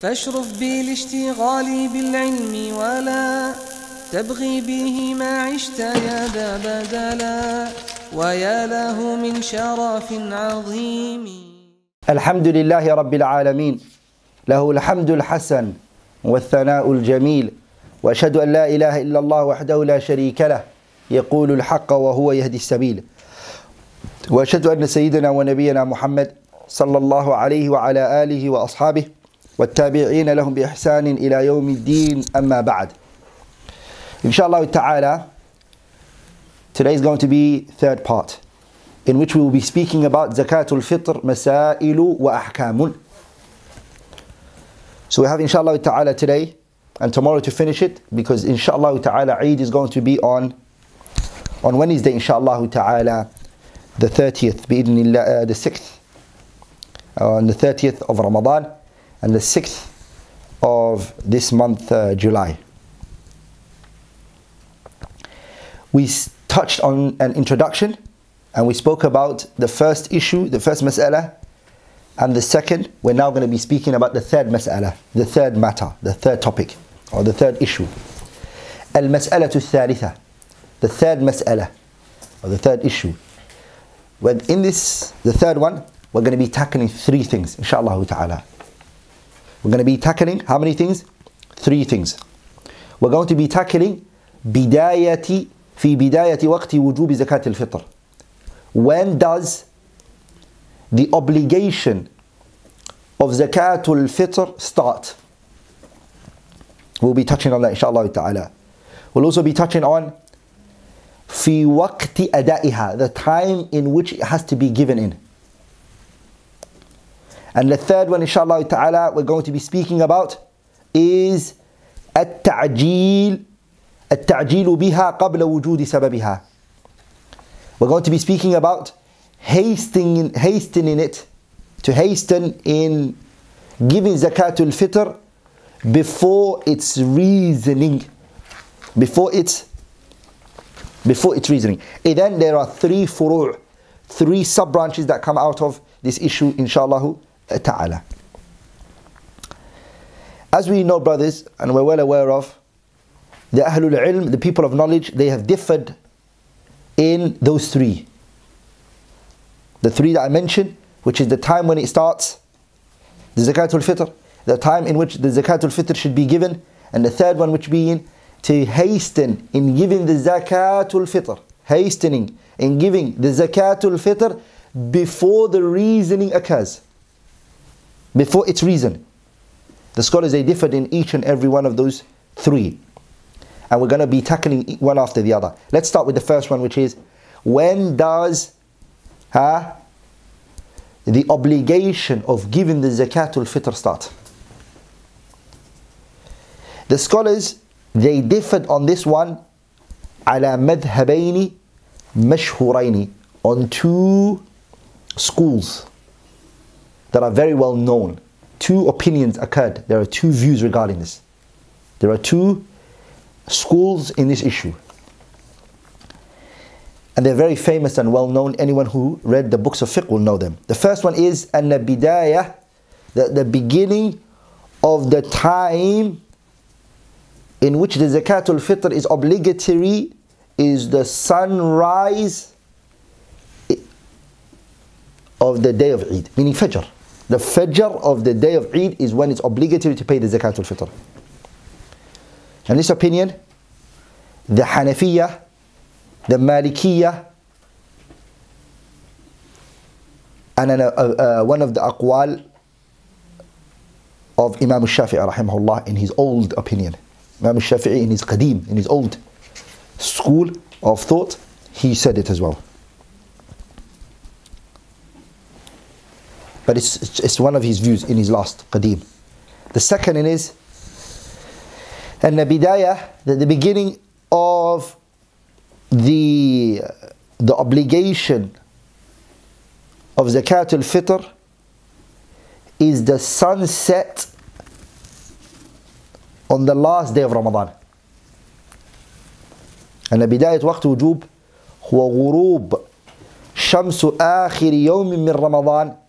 فاشرف بالاشتغال بالعلم ولا تبغي به ما عشت يا ذا بدلا ويا له من شرف عظيم. الحمد لله رب العالمين له الحمد الحسن والثناء الجميل وأشهد أن لا إله إلا الله وحده لا شريك له يقول الحق وهو يهدي السبيل. وأشهد أن سيدنا ونبينا محمد صلى الله عليه وعلى آله وأصحابه والتابعين لهم باحسان إلى يوم الدين اما بعد inshallah ta'ala today is going to be third part in which we will be speaking about fitr masailu wa ahkamun so we have inshallah ta'ala today and tomorrow to finish it because inshallah ta'ala Eid is going to be on on Wednesday inshallah ta'ala the 30th uh, the 6th uh, on the 30th of Ramadan and the 6th of this month, uh, July. We touched on an introduction and we spoke about the first issue, the first mas'ala, and the second. We're now going to be speaking about the third mas'ala, the third matter, the third topic, or the third issue. Al mas'ala thalitha, the third mas'ala, or the third issue. When in this, the third one, we're going to be tackling three things, inshallah ta'ala. we're going to be tackling how many things three things we're going to be tackling بداية في بداية وقت وجوب زكاة الفطر when does the obligation of zakatul fitr start we'll be touching on that inshallah ta'ala we'll also be touching on في وقت أدائها the time in which it has to be given in and the third one inshallah ta'ala we're going to be speaking about is التعجيل التعجيل بها قبل وجود سببها we're going to be speaking about hastening, hastening it to hasten in giving zakatul fitr before its reasoning before its before its reasoning and then there are three furu' three sub branches that come out of this issue inshallah ta'ala. As we know brothers and we're well aware of the ahlul ilm the people of knowledge they have differed in those three. The three that I mentioned which is the time when it starts the zakatul fitr the time in which the zakatul fitr should be given and the third one which being to hasten in giving the zakatul fitr hastening in giving the zakatul fitr before the reasoning occurs before its reason the scholars they differed in each and every one of those three and we're going to be tackling one after the other let's start with the first one which is when does huh, the obligation of giving the zakatul fitr start the scholars they differed on this one على مذهبين مشهورين on two schools that are very well known. Two opinions occurred. There are two views regarding this. There are two schools in this issue. And they're very famous and well known. Anyone who read the books of fiqh will know them. The first one is an bidayah the, the beginning of the time in which the zakatul fitr is obligatory is the sunrise of the day of Eid, meaning Fajr. The Fajr of the day of Eid is when it's obligatory to pay the Zakat al-Fitr. And this opinion, the Hanafiya, the Malikiya, and uh, uh, one of the aqwal of Imam al-Shafi'i rahimahullah in his old opinion. Imam al-Shafi'i in his qadim, in his old school of thought, he said it as well. But it's, it's one of his views in his last qadim. The second is, and the bidayah, the, the beginning of the, the obligation of zakat al-fitr is the sunset on the last day of Ramadan. أن بداية وقت وجوب هو غروب شمس آخر يوم من رمضان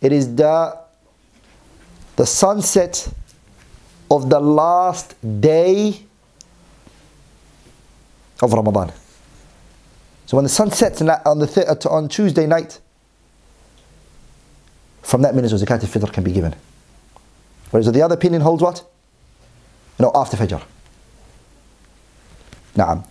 It is the the sunset of the last day of Ramadan. So when the sun sets on, the th- uh, on Tuesday night, from that minute zakat al-fitr can be given. Whereas the other opinion holds what? No, after Fajr. Naam.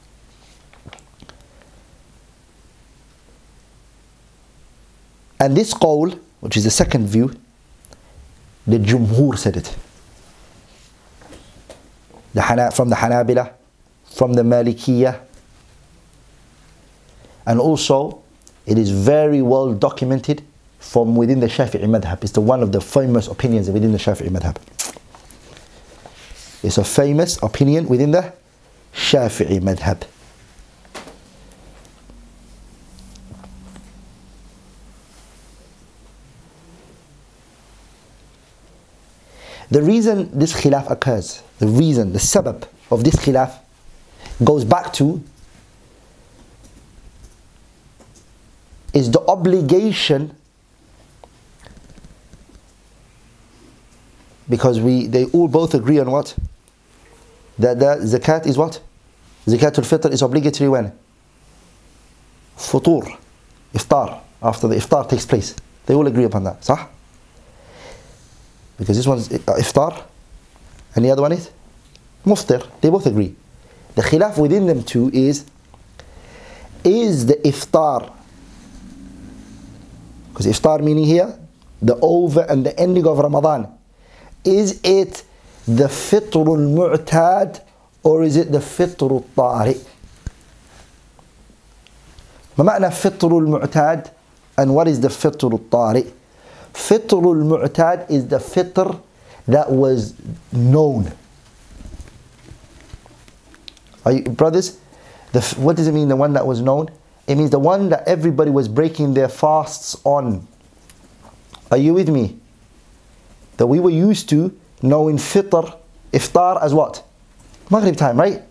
And this qawl, which is the second view, the Jumhur said it. The Hana, from the Hanabila, from the Malikiyah, and also it is very well documented from within the Shafi'i madhab. It's the one of the famous opinions within the Shafi'i madhab. It's a famous opinion within the Shafi'i madhab. The reason this khilaf occurs, the reason, the sabab of this khilaf goes back to is the obligation because we they all both agree on what? That the zakat is what? Zakatul fitr is obligatory when? Futur iftar after the iftar takes place. They all agree upon that صح because this one's iftar and the other one is muftir they both agree the khilaf within them two is is the iftar because iftar meaning here the over and the ending of Ramadan is it the fitr al-mu'tad or is it the fitr al-tari ما معنى فطر المعتاد and what is the فطر الطارئ Fitrul mu'tad is the fitr that was known. You, brothers? The, what does it mean, the one that was known? It means the one that everybody was breaking their fasts on. Are you with me? That we were used to knowing fitr, iftar as what? Maghrib time, right?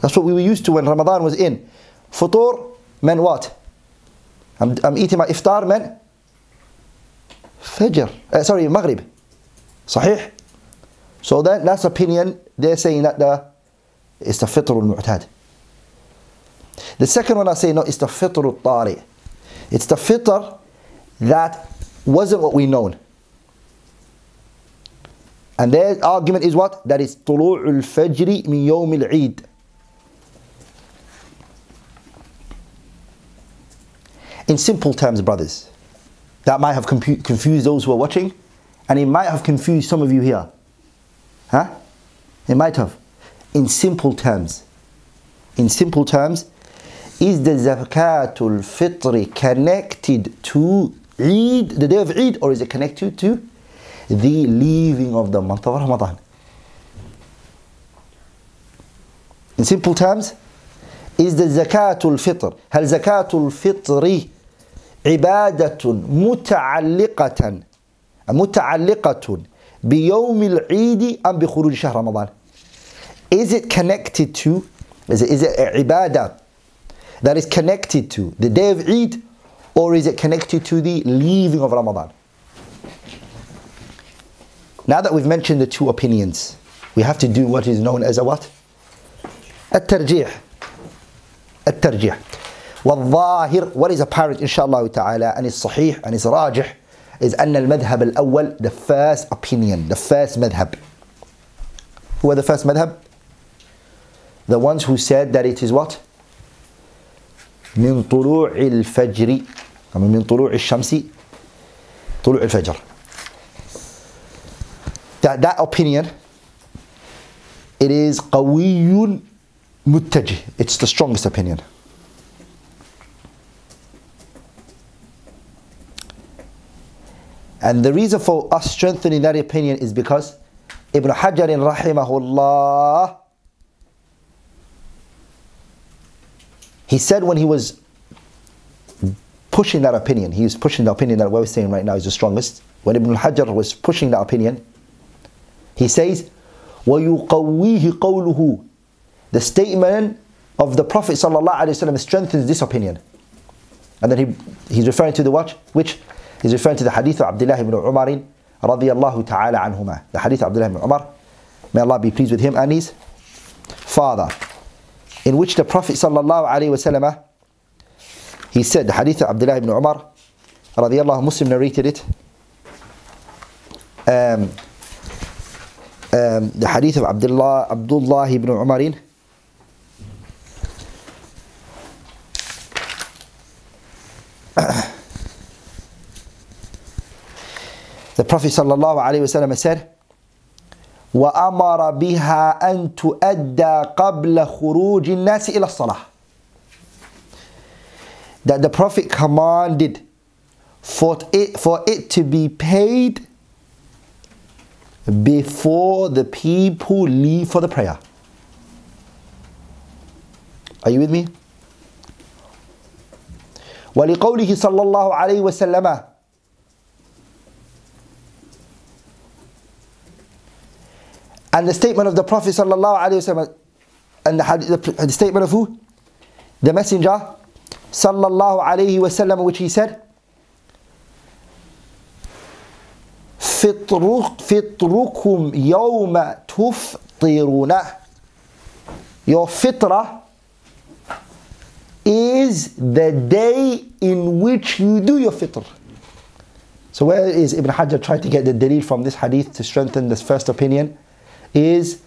That's what we were used to when Ramadan was in. Futur meant what? I'm, I'm eating my iftar meant fajr uh, sorry maghrib صحيح so that last opinion they're saying that the it's the fitr al-mu'tad the second one I say no it's the fitr al-tari it's the fitr that wasn't what we known and their argument is what that is طلوع الفجر من يوم العيد in simple terms brothers that might have confused those who are watching and it might have confused some of you here. Huh? It might have. In simple terms. In simple terms is the zakatul fitr connected to Eid the day of Eid or is it connected to the leaving of the month of Ramadan? In simple terms is the zakatul fitr هل zakatul fitri عبادة متعلقة متعلقة بيوم العيد أم بخروج شهر رمضان Is it connected to is it, is it a ibadah that is connected to the day of Eid or is it connected to the leaving of Ramadan Now that we've mentioned the two opinions we have to do what is known as a what الترجيح الترجيح والظاهر what is apparent إن شاء الله تعالى and is صحيح and is راجح is أن المذهب الأول the first opinion the first مذهب are the first مذهب the ones who said that it is what من طلوع الفجر من طلوع الشمس طلوع الفجر that, that opinion it is قوي متجه it's the strongest opinion And the reason for us strengthening that opinion is because Ibn Hajar rahimahullah he said when he was pushing that opinion, he was pushing the opinion that we're saying right now is the strongest. When Ibn Hajar was pushing that opinion, he says, وَيُقَوِّيهِ قَوْلُهُ The statement of the Prophet ﷺ strengthens this opinion. And then he, he's referring to the watch, which He's referring to the hadith Abdullah ibn Umar radiyallahu ta'ala anhuma. The hadith Abdullah ibn Umar may Allah be pleased with him and his father, in which the Prophet sallallahu alaihi wasallam he said, the hadith Abdullah ibn Umar, radiallahu Muslim narrated it. Um, um, the hadith of Abdullah, Abdullah ibn Umarin. the Prophet sallallahu alaihi wasallam said, وأمر بها أن تؤدى قبل خروج الناس إلى الصلاة. That the Prophet commanded for it, for it to be paid before the people leave for the prayer. Are you with me? ولقوله صلى الله عليه وسلم And the statement of the Prophet sallallahu alaihi wasallam, and the, the, the statement of who? The Messenger sallallahu alaihi wasallam, which he said, فطركم يوم تفطرون Your fitra is the day in which you do your fitr. So where is Ibn Hajar trying to get the dalil from this hadith to strengthen this first opinion? Is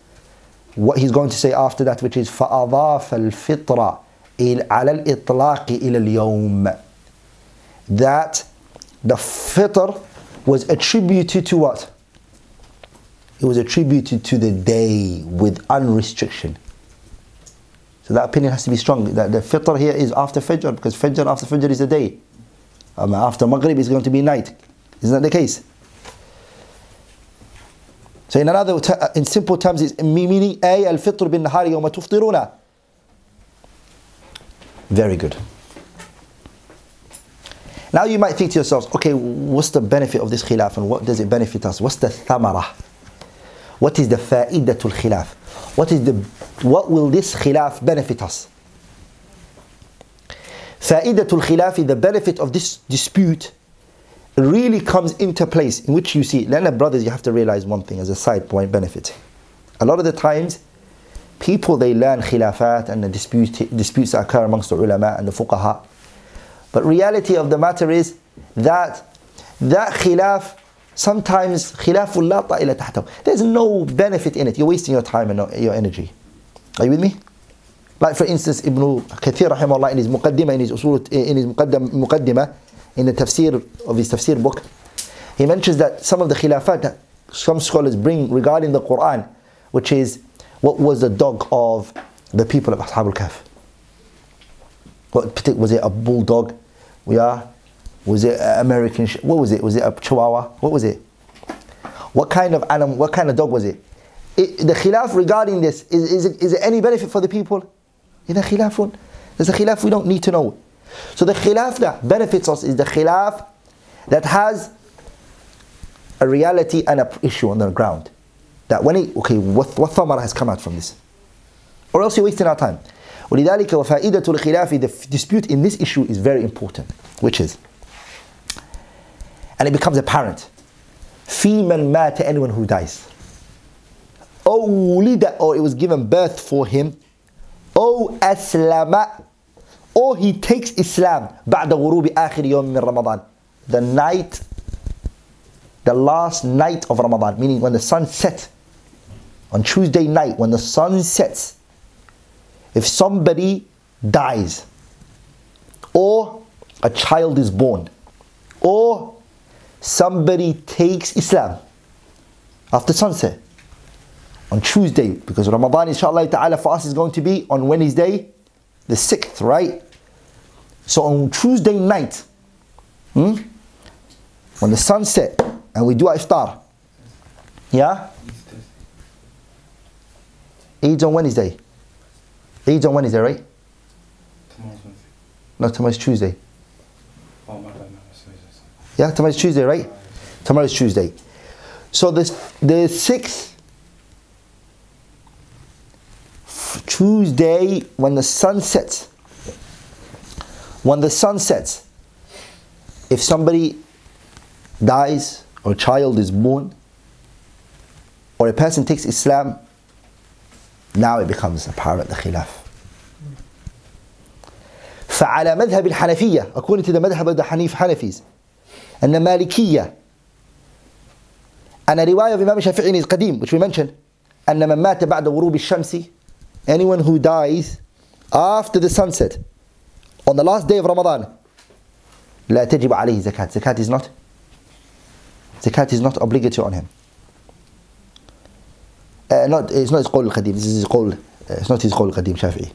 what he's going to say after that, which is فَأَضَافَ الْفِطْرَ عَلَى الْإِطْلَاقِ إِلَى الْيَوْمِ That the fitr was attributed to what? It was attributed to the day with unrestriction. So that opinion has to be strong. That the fitr here is after Fajr because Fajr after Fajr is a day. Um, after Maghrib is going to be night. Isn't that the case? So in another, uh, in simple terms, is meaning A, al-fitr bin nahari tuftiruna. Very good. Now you might think to yourselves, okay, what's the benefit of this khilaf and what does it benefit us? What's the thamara? What is the fa'idatul khilaf? What is the, what will this khilaf benefit us? Fa'idatul khilaf is the benefit of this dispute really comes into place in which you see, Lena brothers, you have to realize one thing as a side point benefit. A lot of the times, people they learn khilafat and the dispute, disputes that occur amongst the ulama and the fuqaha. But reality of the matter is that that khilaf sometimes khilaful la. There's no benefit in it. You're wasting your time and your energy. Are you with me? Like for instance, Ibn Kathir rahimahullah in his muqaddimah, in his usul, in his muqaddimah, in the tafsir of his tafsir book, he mentions that some of the khilafat that some scholars bring regarding the Quran, which is what was the dog of the people of Ashab al-Kahf. What was it a bulldog? Yeah. Was it American? What was it? Was it a Chihuahua? What was it? What kind of animal? What kind of dog was it? it the khilaf regarding this is is it, is it any benefit for the people? In the khilafun, there's a khilaf we don't need to know. So the khilaf that benefits us is the khilaf that has a reality and an issue on the ground. That when it, okay, what, what thamara has come out from this? Or else you're wasting our time. ولذلك وفائدة الخلاف the dispute in this issue is very important which is and it becomes apparent في من مات anyone who dies أو ولد or it was given birth for him أو أسلم or he takes Islam بعد غروب آخر يوم من رمضان the night the last night of Ramadan meaning when the sun set on Tuesday night when the sun sets if somebody dies, or a child is born, or somebody takes Islam after sunset on Tuesday, because Ramadan, inshallah ta'ala, for us is going to be on Wednesday, the 6th, right? So on Tuesday night, hmm, when the sun set and we do iftar, yeah? Eid on Wednesday. Eid on Wednesday, right? Tomorrow's Wednesday. No, tomorrow's Tuesday. Oh, yeah, tomorrow's Tuesday, right? Uh, tomorrow's Tuesday. So this the 6th Tuesday when the sun sets. When the sun sets, if somebody dies or a child is born or a person takes Islam, now it becomes apparent the khilaf. فعلى مذهب الحنفية according to the madhab of the Hanif Hanafis and the Malikiyya and a riwayah of Imam Shafi'i is قديم which we mentioned أن من مات بعد غروب الشمس anyone who dies after the sunset on the last day of Ramadan لا تجب عليه زكاة zakat is not zakat is not obligatory on him uh, not, it's not his قول القديم this is his قول uh, it's not his قول القديم شافعي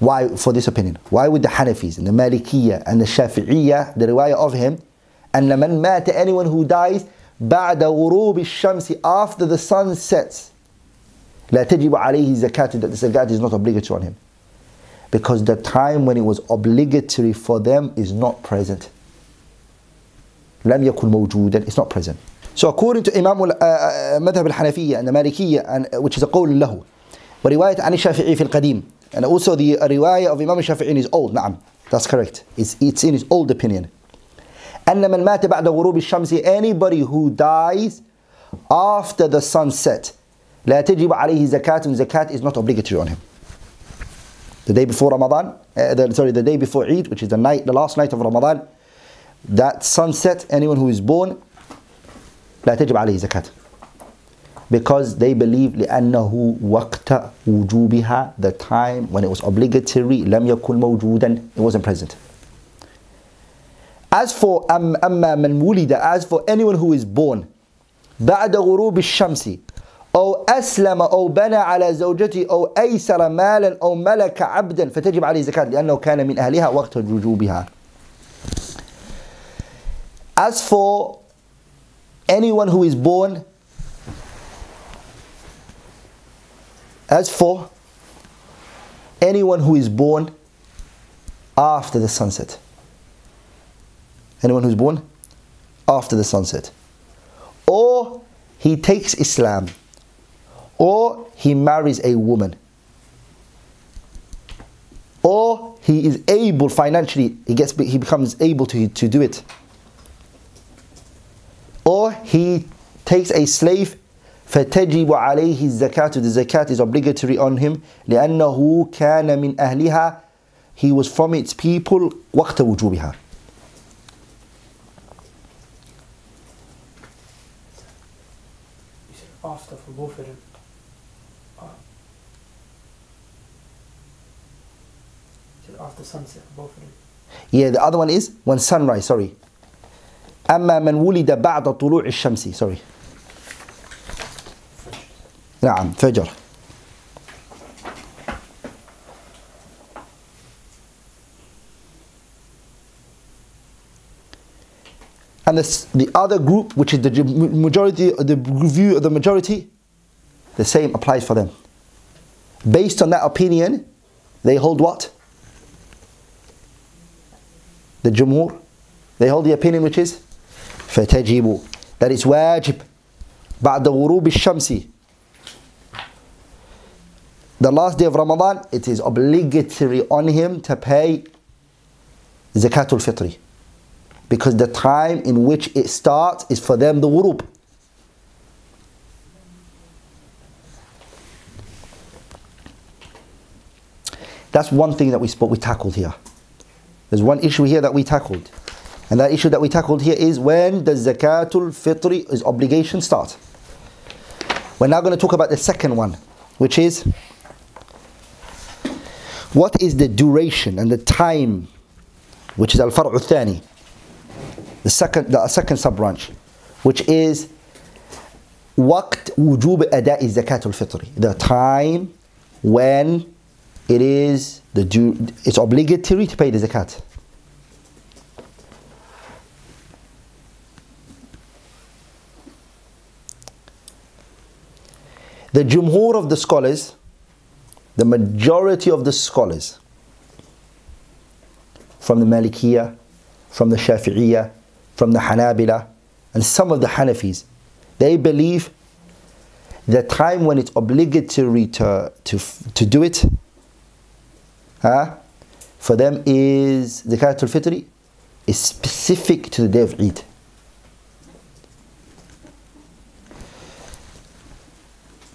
why for this opinion why would the Hanafis and the Malikiyya and the Shafi'iyya the riwayah of him أن من مات anyone who dies بعد غروب الشمس after the sun sets لا تجب عليه زكاة that the zakat is not obligatory on him because the time when it was obligatory for them is not present لم يكن موجودا it's not present so according to Imam uh, uh, مذهب الحنفية and the Malikiyya and, uh, which is a قول له ورواية عن الشافعي في القديم and also the riwayah of Imam الشافعي is old نعم that's correct it's, it's in his old opinion أن من مات بعد غروب الشمس anybody who dies after the sunset لا تجب عليه زكاة zakat is not obligatory on him the day before Ramadan uh, the, sorry the day before Eid which is the night the last night of Ramadan that sunset anyone who is born لا تجب عليه زكاة because they believe لأنه وقت وجوبها the time when it was obligatory لم يكن موجودا it wasn't present as for أم أما من ولد as for anyone who is born بعد غروب الشمس أو أسلم أو بنى على زوجته أو أيسر مالا أو ملك عبدا فتجب عليه زكاة لأنه كان من أهلها وقت وجوبها As for anyone who is born As for anyone who is born after the sunset anyone who's born after the sunset or he takes Islam or he marries a woman or he is able financially he gets he becomes able to, to do it or he takes a slave فتجب عليه الزكاة the zakat is obligatory on him لأنه كان من أهلها he was from its people وقت وجوبها You said after for both of them. after sunset for both of them. Yeah, the other one is when sunrise, sorry. أما من ولد بعد طلوع الشمس sorry. نعم فجر. And this, the other group, which is the jum- majority, the view of the majority, the same applies for them. Based on that opinion, they hold what? the Jumhur, they hold the opinion which is فَتَجِبُ That is wajib. بَعْدَ غُرُوبِ الشَّمْسِ The last day of Ramadan, it is obligatory on him to pay zakatul fitr Because the time in which it starts is for them the ghurub. That's one thing that we spoke, we tackled here there's one issue here that we tackled. And that issue that we tackled here is when does zakatul fitri is obligation start? We're now going to talk about the second one, which is what is the duration and the time, which is al far'u thani, the second the second sub branch, which is waqt wujub ada'i zakatul fitri, the time when it is the it's obligatory to pay the zakat. The jumhur of the scholars, the majority of the scholars, from the Malikiyah, from the Shafi'iyah, from the Hanabila, and some of the Hanafis, they believe the time when it's obligatory to, to, to do it huh, for them is Zakat al-Fitri is specific to the day of Eid.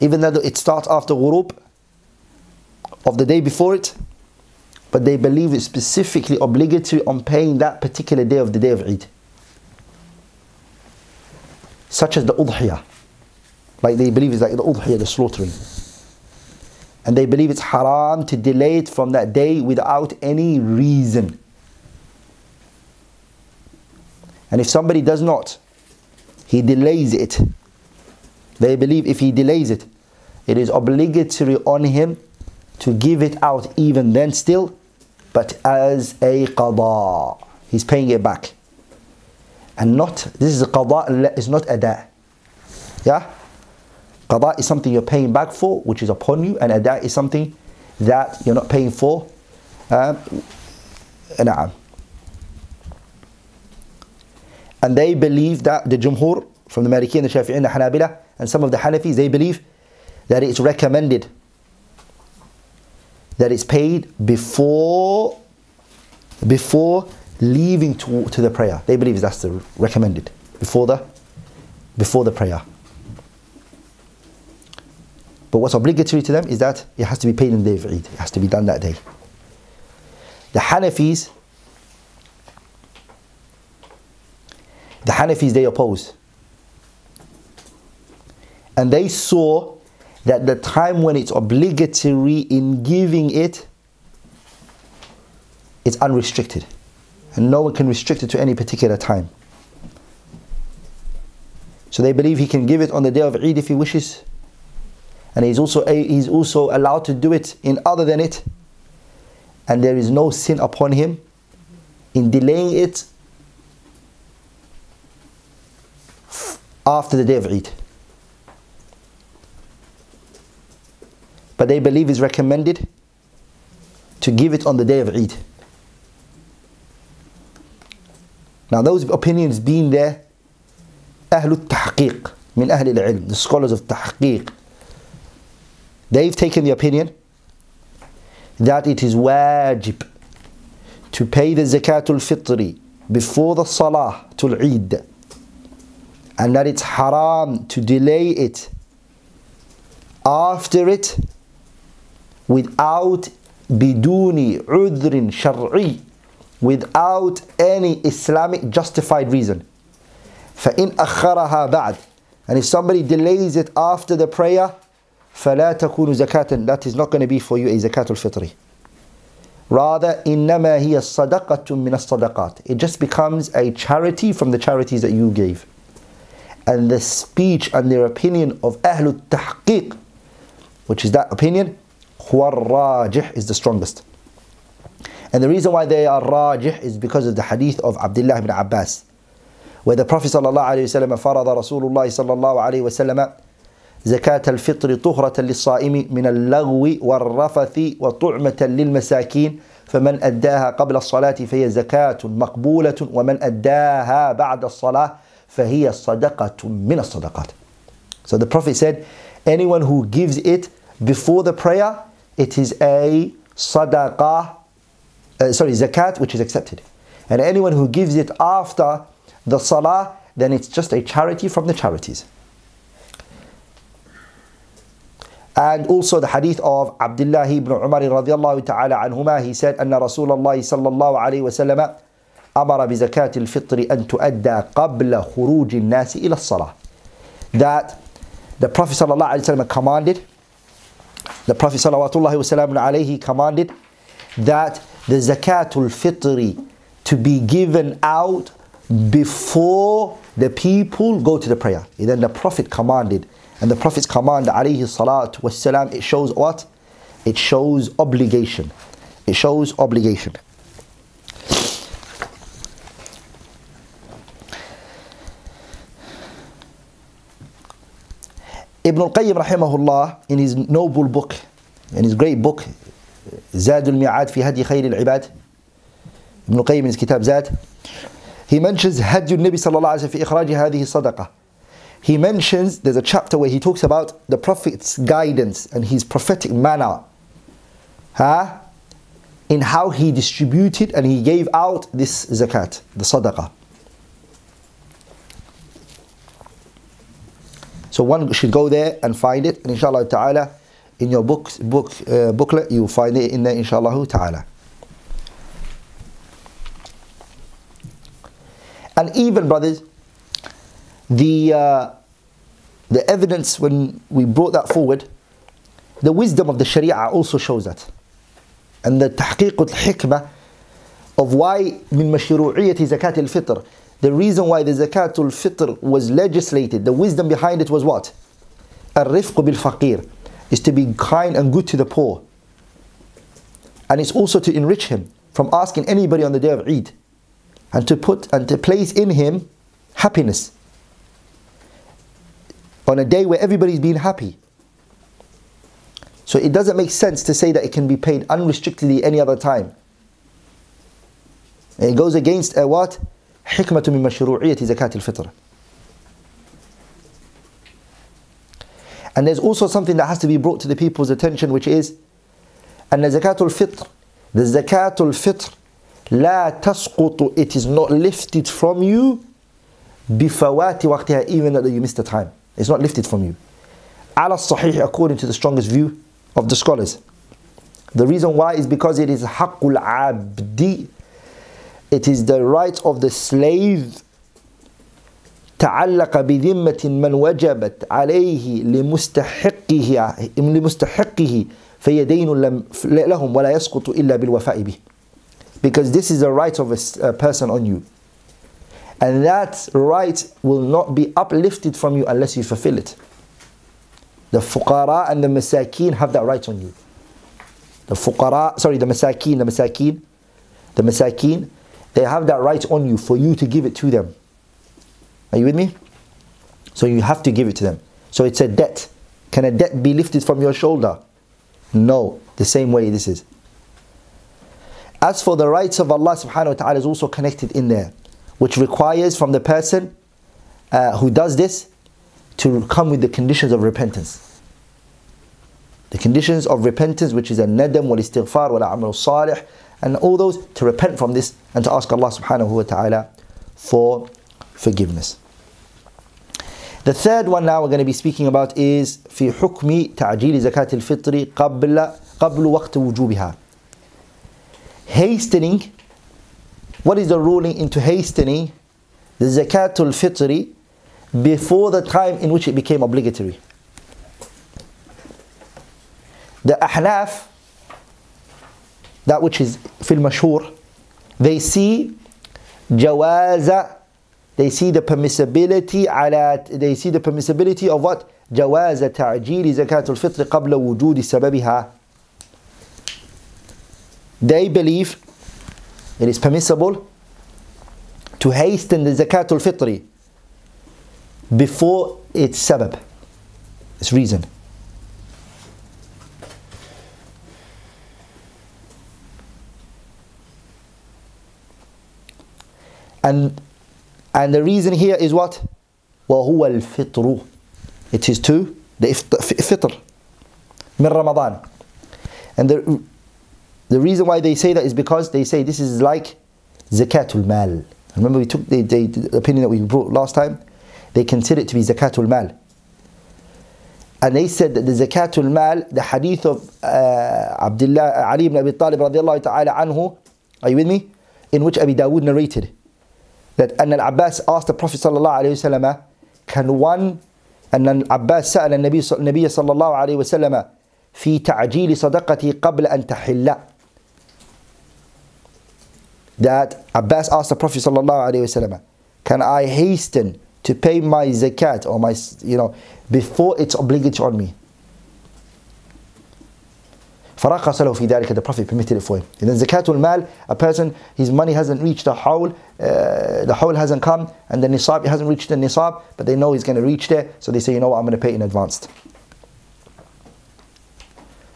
even though it starts after ghurub of the day before it, but they believe it's specifically obligatory on paying that particular day of the day of Eid. Such as the udhiyah. Like they believe it's like the udhiyah, the slaughtering. And they believe it's haram to delay it from that day without any reason. And if somebody does not, he delays it. They believe if he delays it, it is obligatory on him to give it out even then still, but as a qada. He's paying it back. And not, this is a qada, it's not ada. Yeah? Qada is something you're paying back for, which is upon you, and ada is something that you're not paying for. Um. And they believe that the Jumhur, from the Maliki and the Shafi'i and the Hanabila, and some of the Hanafis, they believe that it's recommended that it's paid before before leaving to, to the prayer. They believe that's the recommended before the before the prayer. But what's obligatory to them is that it has to be paid in the day of Eid. It has to be done that day. The Hanafis, the Hanafis they oppose. And they saw that the time when it's obligatory in giving it, it's unrestricted. And no one can restrict it to any particular time. So they believe he can give it on the day of Eid if he wishes And he's also, he's also allowed to do it in other than it. And there is no sin upon him in delaying it after the day of Eid. But they believe it's recommended to give it on the day of Eid. Now those opinions being there, أهل التحقيق من أهل العلم, the scholars of tahqiq, they've taken the opinion that it is wajib to pay the zakatul fitri before the salah tul Eid and that it's haram to delay it after it without biduni udrin shar'i without any Islamic justified reason. فَإِنْ أَخَّرَهَا بَعْد And if somebody delays it after the prayer, فَلَا تَكُونُ زَكَاةً That is not going to be for you a zakatul fitri. Rather, إِنَّمَا هِيَ الصَّدَقَةٌ مِنَ الصَّدَقَاتِ It just becomes a charity from the charities that you gave. And the speech and their opinion of أهل التحقيق, which is that opinion, هو الراجح is the strongest. And the reason why they are rajih is because of the hadith of Abdullah ibn Abbas, where the Prophet صلى الله عليه وسلم فرض رسول الله صلى الله عليه وسلم زكاة الفطر طهرة للصائم من اللغو والرفث وطعمة للمساكين فمن أداها قبل الصلاة فهي زكاة مقبولة ومن أداها بعد الصلاة فهي صدقة من الصدقات. So the Prophet said, anyone who gives it before the prayer, it is a sadaqah uh, sorry, zakat, which is accepted. And anyone who gives it after the salah, then it's just a charity from the charities. And also the hadith of Abdullah ibn Umar radiallahu ta'ala anhuma, he said, أن رسول الله صلى الله عليه وسلم أمر بزكاة الفطر أن تؤدى قبل خروج الناس إلى الصلاة. That the Prophet صلى الله عليه وسلم commanded, the Prophet صلى الله وسلم عليه commanded that the zakatul fitri to be given out before the people go to the prayer. And then the Prophet commanded, and the Prophet's command, alayhi salatu wasalam, it shows what? It shows obligation. It shows obligation. Ibn al-Qayyim rahimahullah in his noble book, in his great book, زاد المعاد في هدي خير العباد Ibn al-Qayyim in his kitab زاد he mentions هدي النبي صلى الله عليه وسلم في إخراج هذه الصدقة he mentions there's a chapter where he talks about the prophet's guidance and his prophetic manner huh? in how he distributed and he gave out this zakat the sadaqah So one should go there and find it, and inshallah ta'ala, in your books, book, uh, booklet, you will find it in there, inshallah ta'ala. And even, brothers, the, uh, the evidence when we brought that forward, the wisdom of the Sharia also shows that. And the tahqiq al-hikmah of why min mashru'iyyati zakat al-fitr, the reason why the zakat al-fitr was legislated, the wisdom behind it was what? Al-rifq bil-faqir, is to be kind and good to the poor. And it's also to enrich him from asking anybody on the day of Eid and to put and to place in him happiness on a day where everybody's being happy. So it doesn't make sense to say that it can be paid unrestrictedly any other time. And it goes against uh, what? حكمة من مشروعية زكاة الفطر. And there's also something that has to be brought to the people's attention, which is أن زكاة الفطر, the زكاة الفطر لا تسقط, it is not lifted from you بفوات وقتها, even though you missed the time. It's not lifted from you. على الصحيح, according to the strongest view of the scholars. The reason why is because it is حق العبد, it is the right of the slave تعلق بذمة من وجبت عليه لمستحقه لمستحقه فهي دين لهم ولا يسقط إلا بالوفاء به because this is a right of a person on you and that right will not be uplifted from you unless you fulfill it the fuqara and the masakin have that right on you the fuqara sorry the masakin the masakin the masakin they have that right on you for you to give it to them are you with me? So you have to give it to them. So it's a debt. Can a debt be lifted from your shoulder? No, the same way this is. As for the rights of Allah subhanahu wa ta'ala is also connected in there, which requires from the person uh, who does this to come with the conditions of repentance. The conditions of repentance, which is a nadam, wal istighfar, wal amal salih, and all those to repent from this and to ask Allah subhanahu wa ta'ala for forgiveness. The third one now we're going to be speaking about is في حكم تعجيل زكاة الفطر قبل قبل وقت وجوبها. Hastening. What is the ruling into hastening the zakatul fitri before the time in which it became obligatory? The ahnaf, that which is fil mashhur, they see jawaza they see the permissibility على they see the permissibility of what جواز تعجيل زكاة الفطر قبل وجود سببها they believe it is permissible to hasten the zakat al-fitri before its sabab its reason and and the reason here is what? وهو الفطر. It is to the fitr. من Ramadan. And the, the reason why they say that is because they say this is like zakatul mal. Remember we took the, the, the opinion that we brought last time? They consider it to be zakatul mal. And they said that the zakatul mal, the hadith of uh, Abdullah, Ali ibn Abi Talib radiallahu ta'ala anhu, are you with me? In which Abi Dawood narrated that أن العباس asked the Prophet صلى الله عليه وسلم can one أن العباس سأل النبي النبي صلى الله عليه وسلم في تعجيل صدقتي قبل أن تحل that Abbas asked the Prophet صلى الله عليه وسلم can I hasten to pay my zakat or my you know before it's obligatory on me فرخص له في ذلك the Prophet permitted it for him and then zakatul mal a person his money hasn't reached the hawl uh, the hawl hasn't come and the nisab it hasn't reached the nisab but they know he's going to reach there so they say you know what I'm going to pay in advance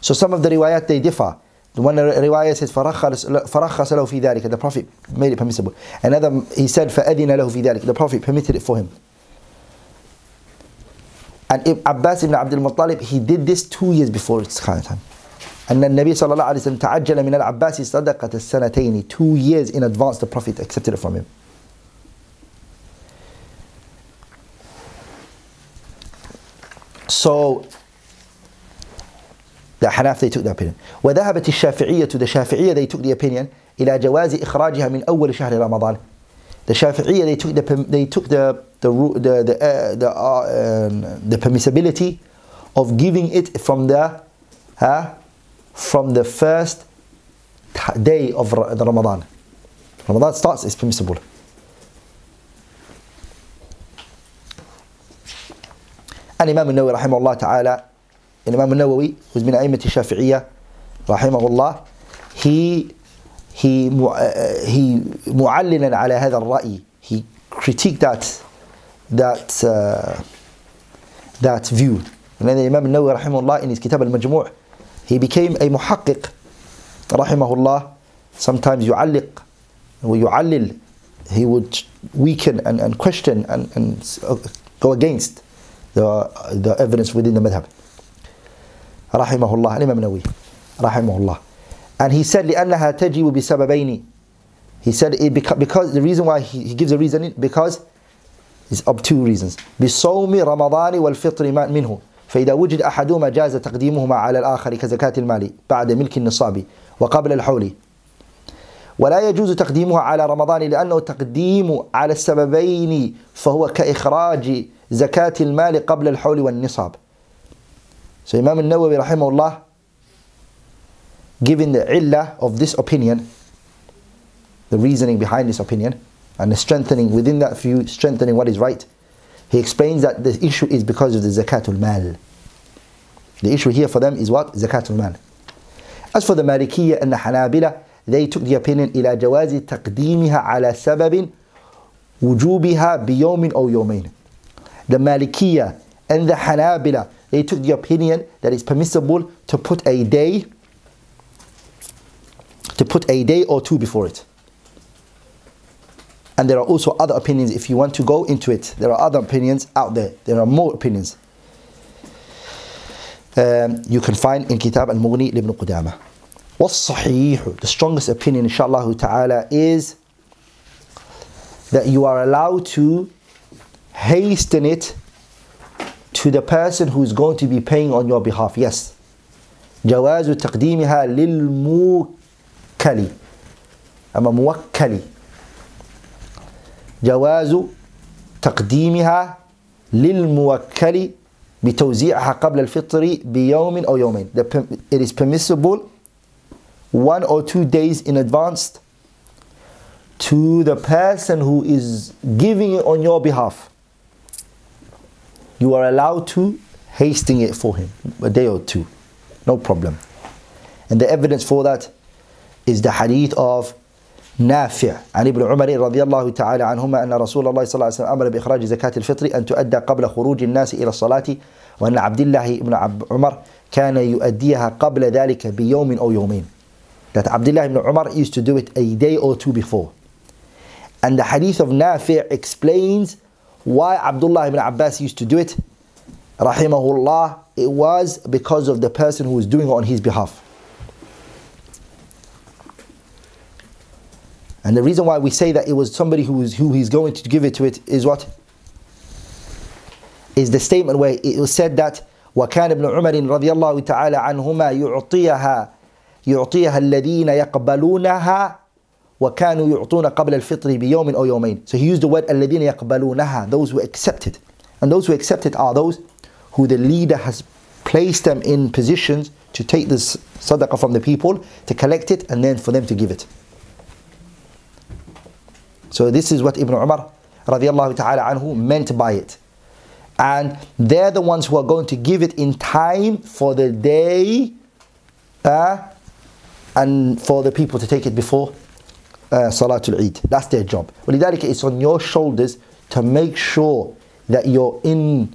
so some of the riwayat they differ the one riwayah says فرخص له في ذلك the Prophet made it permissible another he said فأذن له في ذلك the Prophet permitted it for him and Abbas ibn Abdul Muttalib he did this two years before its time أن النبي صلى الله عليه وسلم تعجل من العباس صدقة السنتين two years in advance the Prophet accepted it from him So the Hanaf they took the opinion. وذهبت الشافعية the Shafi'iyya they took the opinion إلى جواز إخراجها من أول شهر رمضان. The Shafi'iyya they took the they took the the the the uh, the, uh, um, the permissibility of giving it from the huh, from the first day of the Ramadan. Ramadan starts it's permissible. Imam al-Nawawi rahimahullah ta'ala, and Imam al-Nawawi, who's been A'immat al-Shafi'iyya, rahimahullah, he he uh, he معلنا على هذا الرأي he critiqued that that uh, that view and then Imam al-Nawawi rahimahullah in his kitab al-Majmu' he became a muhaqqiq rahimahullah sometimes يعلق ويعلل he would weaken and, and question and, and uh, go against the, the evidence within the madhab rahimahullah Imam Nawawi rahimahullah and he said لأنها تجب بسببين. He said it beca- because the reason why he, he gives a reason because is of two reasons. بصوم رمضان والفطر منه. فإذا وجد أحدهما جاز تقديمهما على الآخر كزكاة المال بعد ملك النصاب وقبل الحول. ولا يجوز تقديمها على رمضان لأنه تقديم على السببين فهو كإخراج زكاة المال قبل الحول والنصاب. So Imam al-Nawawi rahimahullah given the illah of this opinion the reasoning behind this opinion and the strengthening within that view strengthening what is right he explains that the issue is because of the zakatul mal the issue here for them is what zakatul mal as for the Malikiyya and the Hanabila they took the opinion إلى جواز تقديمها على سبب وجوبها بيوم أو يومين the Malikiyya and the Hanabila they took the opinion that it's permissible to put a day to put a day or two before it and there are also other opinions if you want to go into it there are other opinions out there there are more opinions um, you can find in Kitab al-Mughni ibn Qudamah والصحيح the strongest opinion inshallah ta'ala is that you are allowed to hasten it to the person who's going to be paying on your behalf yes جواز تقديمها للموكل أما موكل جواز تقديمها للموكل بتوزيعها قبل الفطر بيوم أو يومين it is permissible one or two days in advance to the person who is giving it on your behalf you are allowed to hasten it for him a day or two no problem and the evidence for that is the hadith of نافع عن ابن عمر رضي الله تعالى عنهما أن رسول الله صلى الله عليه وسلم أمر بإخراج زكاة الفطر أن تؤدى قبل خروج الناس إلى الصلاة وأن عبد الله بن عمر كان يؤديها قبل ذلك بيوم أو يومين that Abdullah ibn Umar used to do it a day or two before and the hadith of Nafi' explains why Abdullah ibn Abbas used to do it rahimahullah it was because of the person who was doing it on his behalf And the reason why we say that it was somebody who is who he's going to give it to it is what? Is the statement where it was said that وكان ابن عمر رضي الله تعالى عنهما يعطيها يعطيها الذين يقبلونها وكانوا يعطون قبل الفطر بيوم أو يومين. So he used the word الذين يقبلونها, those who accept it. And those who accept it are those who the leader has placed them in positions to take this sadaqah from the people, to collect it, and then for them to give it. So this is what Ibn Umar radiallahu ta'ala anhu meant by it. And they're the ones who are going to give it in time for the day uh, and for the people to take it before uh, Salatul Eid. That's their job. ولذلك it's on your shoulders to make sure that you're in.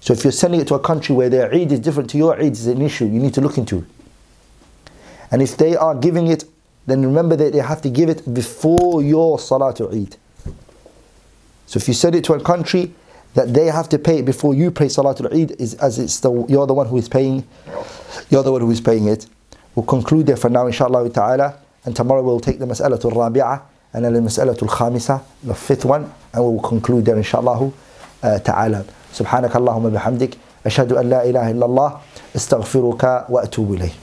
So if you're sending it to a country where their Eid is different to your Eid is an issue, you need to look into. And if they are giving it then remember that they have to give it before your Salatul Eid. So if you send it to a country that they have to pay it before you pay Salatul Eid, is as it's the you're the one who is paying, you're the one who is paying it. We'll conclude there for now, inshallah ta'ala, And tomorrow we'll take the Mas'alatul Rabi'ah and then the Mas'alatul Khamisa, the fifth one, and we'll conclude there, inshallah uh, ta'ala. سبحانك اللهم بحمدك أشهد أن لا إله إلا الله استغفرك وأتوب إليه